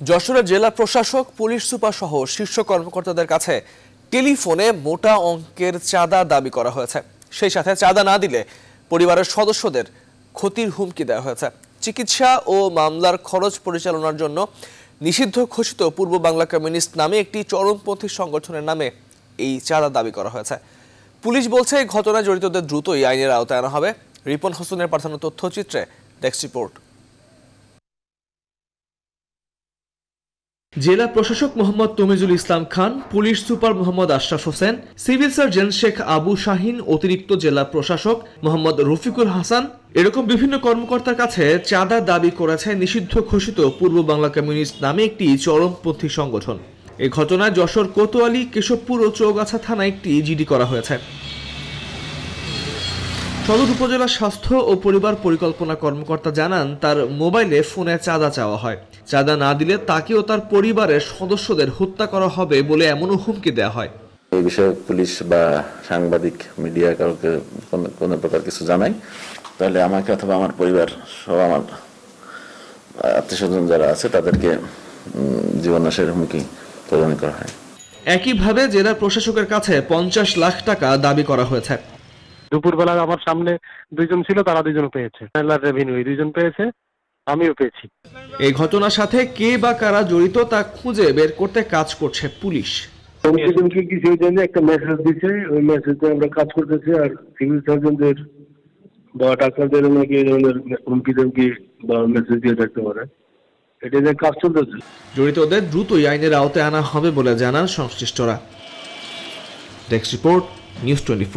যশোরের জেলা প্রশাসক, পুলিশ সুপার সহ শীর্ষ কর্মকর্তাদের কাছে টেলিফোনে মোটা অঙ্কের চাঁদা দাবি করা হয়েছে। সেই সাথে চাঁদা না দিলে পরিবারের সদস্যদের ক্ষতির হুমকি দেওয়া হয়েছে। চিকিৎসা ও মামলার খরচ পরিচালনার জন্য নিষিদ্ধ ঘোষিত পূর্ব বাংলা কমিউনিস্ট নামে একটি চরমপন্থী সংগঠনের নামে এই চাঁদা দাবি করা হয়েছে। পুলিশ বলছে, এই ঘটনায় জড়িতদের দ্রুতই আইনের আওতায় আনা হবে। রিপন হোসেনের পাঠানো তথ্যচিত্রে ডেস্ক রিপোর্ট। জেলা প্রশাসক Mohammad Tamizul Islam Khan, police super Mohammad Ashraf Hossain, civil surgeon Sheikh Abu Shahin, অতিরিক্ত জেলা প্রশাসক মোহাম্মদ রফিকুল হাসান এরকম বিভিন্ন কর্মকর্তার কাছে চাঁদা দাবি করেছে নিষিদ্ধ ঘোষিত পূর্ব বাংলা কমিউনিস্ট নামে একটি চরমপন্থী সংগঠন। এ ঘটনায় যশোর কোতোয়ালি, কেশবপুর ও চৌগাছা থানায় একটি জিডি করা হয়েছে। সদর উপজেলা স্বাস্থ্য ও পরিবার পরিকল্পনা কর্মকর্তা জানান তার মোবাইলে ফোনে চাঁদা চাওয়া হয়। চাঁদা না দিলে তাকে ও তার পরিবারের সদস্যদের হত্যা করা হবে বলে এমনও হুমকি দেওয়া হয়। এই বিষয়ে পুলিশ বা সাংবাদিক মিডিয়া কাউকে কোনো- কোনো প্রকার কিছু জানাই তাহলে আমাকে অথবা আমার পরিবার সহ আমার আত্মীয় স্বজন যারা আছে তাদেরকে জীবনাশের হুমকি প্রদান করা হয়। একইভাবে জেলা প্রশাসকের কাছে পঞ্চাশ লাখ টাকা দাবি করা হয়েছে। দুপুরবেলা আমার সামনে দুইজন ছিল তারা দুইজন পেয়েছে। রেভিনিউ এই দুইজন পেয়েছে আমিও পেয়েছি। এই ঘটনার সাথে কে বা কারা জড়িত তা খুঁজে বের করতে কাজ করছে পুলিশ। টুমকি কিছু জন্য একটা মেসেজ দিছে ওই মেসেজে আমরা কাজ করতেছি আর সিভিল সার্জনদের বা ডাক্তারদের নাকি এই ধরনের হুমকি টুমকি বা মেসেজ দিয়ে থাকতে পারে। এটা নিয়ে কাজ চলতেছে। জড়িতদের দ্রুতই আইনের আওতায় আনা হবে বলে জানান সংশ্লিষ্টরা। Desk report news twenty